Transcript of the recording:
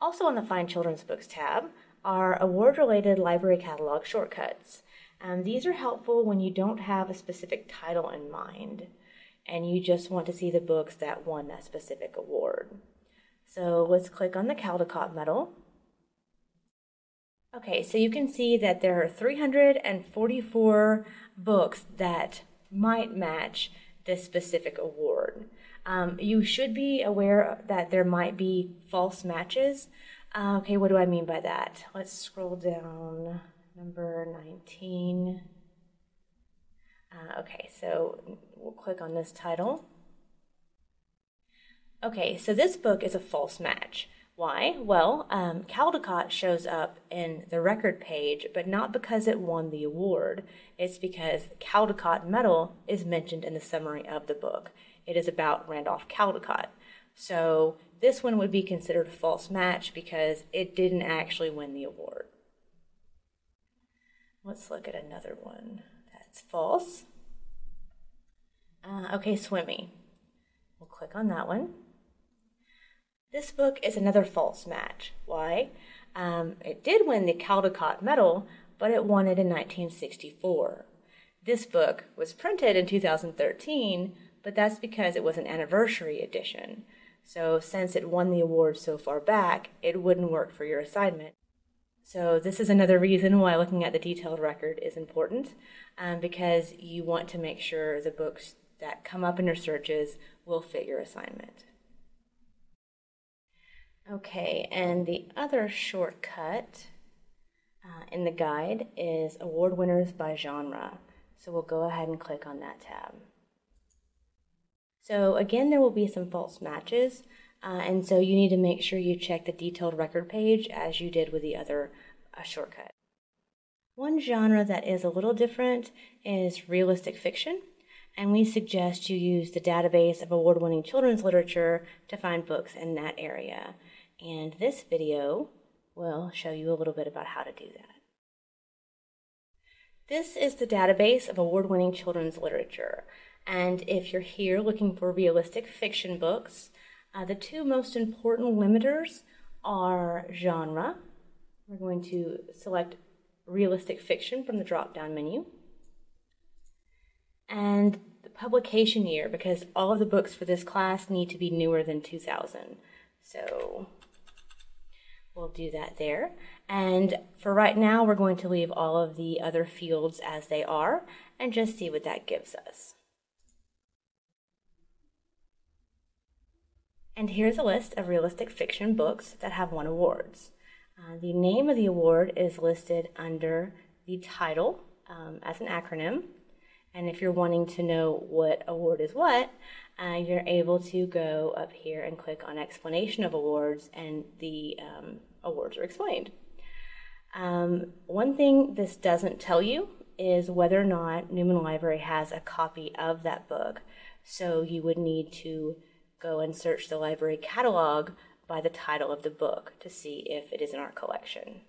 Also on the Find Children's Books tab are award-related library catalog shortcuts. Um, these are helpful when you don't have a specific title in mind and you just want to see the books that won that specific award. So let's click on the Caldecott Medal. Okay, so you can see that there are 344 books that might match this specific award. Um, you should be aware that there might be false matches. Uh, okay, what do I mean by that? Let's scroll down. Number 19. Uh, okay, so we'll click on this title. Okay, so this book is a false match. Why? Well, um, Caldecott shows up in the record page, but not because it won the award. It's because Caldecott Medal is mentioned in the summary of the book. It is about Randolph Caldecott. So this one would be considered a false match because it didn't actually win the award. Let's look at another one. That's false. Uh, okay, Swimmy. We'll click on that one. This book is another false match. Why? Um, it did win the Caldecott Medal, but it won it in 1964. This book was printed in 2013, but that's because it was an anniversary edition. So since it won the award so far back, it wouldn't work for your assignment. So this is another reason why looking at the detailed record is important, um, because you want to make sure the books that come up in your searches will fit your assignment. Okay, and the other shortcut uh, in the guide is award winners by genre. So we'll go ahead and click on that tab. So again, there will be some false matches, uh, and so you need to make sure you check the detailed record page as you did with the other uh, shortcut. One genre that is a little different is realistic fiction, and we suggest you use the database of award-winning children's literature to find books in that area. And this video will show you a little bit about how to do that. This is the database of award-winning children's literature. And if you're here looking for realistic fiction books, uh, the two most important limiters are genre. We're going to select realistic fiction from the drop-down menu. And the publication year, because all of the books for this class need to be newer than 2000. So we'll do that there. And for right now, we're going to leave all of the other fields as they are and just see what that gives us. And here's a list of realistic fiction books that have won awards. Uh, the name of the award is listed under the title um, as an acronym. And if you're wanting to know what award is what, uh, you're able to go up here and click on explanation of awards and the um, awards are explained. Um, one thing this doesn't tell you is whether or not Neumann Library has a copy of that book. So you would need to go and search the library catalog by the title of the book to see if it is in our collection.